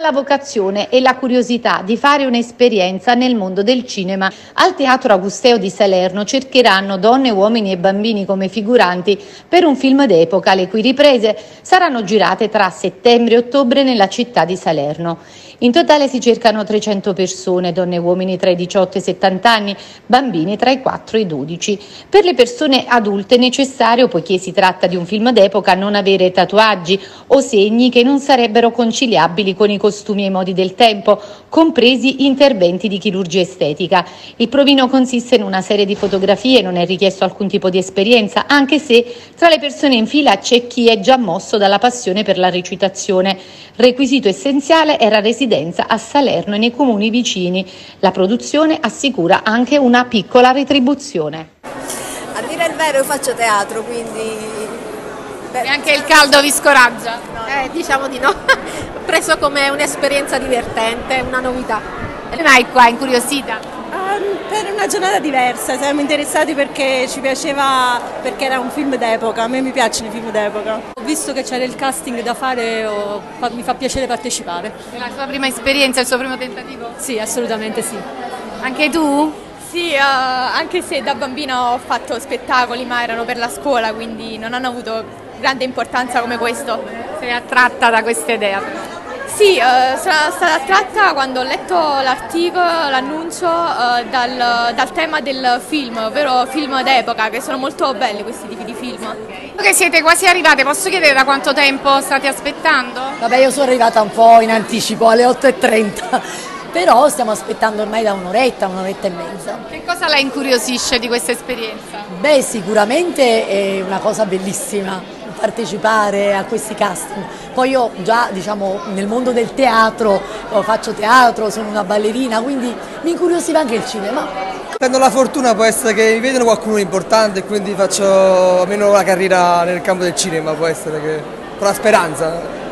La vocazione e la curiosità di fare un'esperienza nel mondo del cinema. Al Teatro Augusteo di Salerno cercheranno donne, uomini e bambini come figuranti per un film d'epoca, le cui riprese saranno girate tra settembre e ottobre nella città di Salerno. In totale si cercano 300 persone, donne e uomini tra i 18 e i 70 anni, bambini tra i 4 e i 12. Per le persone adulte è necessario, poiché si tratta di un film d'epoca, non avere tatuaggi o segni che non sarebbero conciliabili con i costumi e modi del tempo, compresi interventi di chirurgia estetica. Il provino consiste in una serie di fotografie, non è richiesto alcun tipo di esperienza, anche se tra le persone in fila c'è chi è già mosso dalla passione per la recitazione. Requisito essenziale era residenza a Salerno e nei comuni vicini. La produzione assicura anche una piccola retribuzione. A dire il vero io faccio teatro, quindi... Beh, e anche il caldo vi scoraggia? No, eh, diciamo di no. Ho preso come un'esperienza divertente, una novità. E mai qua, incuriosita? per una giornata diversa, siamo interessati perché ci piaceva, perché era un film d'epoca, a me mi piacciono i film d'epoca. Ho visto che c'era il casting da fare, ho, mi fa piacere partecipare. È la sua prima esperienza, il suo primo tentativo? Sì, assolutamente sì. Anche tu? Sì, uh, anche se da bambina ho fatto spettacoli ma erano per la scuola, quindi non hanno avuto grande importanza come questo. Sei attratta da questa idea? Sì, eh, sono stata attratta quando ho letto l'articolo, l'annuncio eh, dal, dal, tema del film, ovvero film d'epoca, che sono molto belli questi tipi di film. Ok, siete quasi arrivate, posso chiedere da quanto tempo state aspettando? Vabbè, io sono arrivata un po' in anticipo, alle 8.30 però stiamo aspettando ormai da un'oretta, un'oretta e mezza. Che cosa la incuriosisce di questa esperienza? Beh, sicuramente è una cosa bellissima partecipare a questi casting. Poi io già diciamo, nel mondo del teatro faccio teatro, sono una ballerina, quindi mi incuriosiva anche il cinema. Prendo la fortuna può essere che mi vedono qualcuno importante e quindi faccio almeno una carriera nel campo del cinema, può essere che con la speranza.